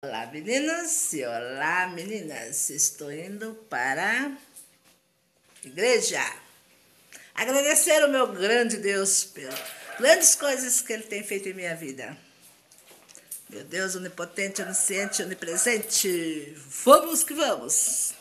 Olá meninos e olá meninas, estou indo para a igreja agradecer o meu grande Deus pelas grandes coisas que Ele tem feito em minha vida. Meu Deus onipotente, onisciente, onipresente, vamos que vamos!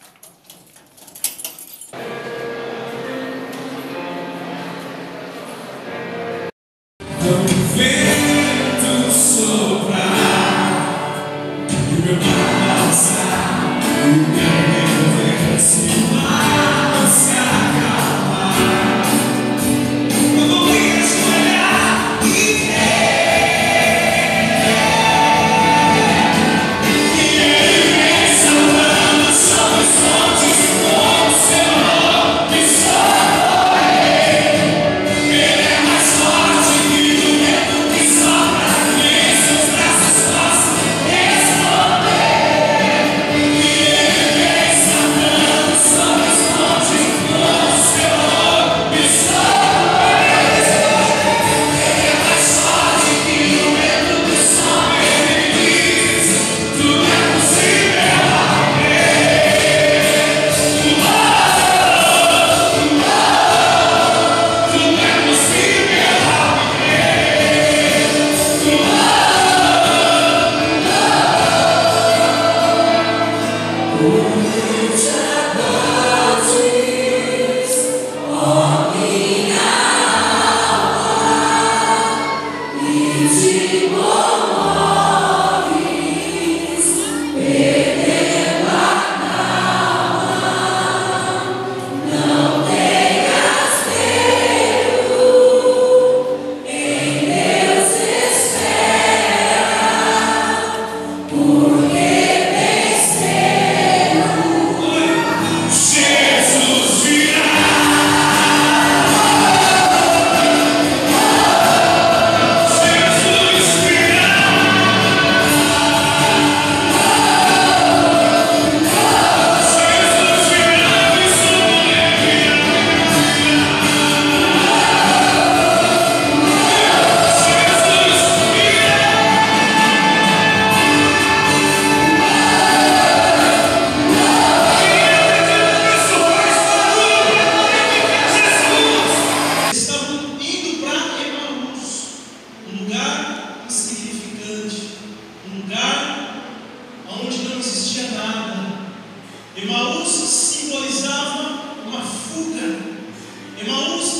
Emaús simbolizava uma fuga. Emaús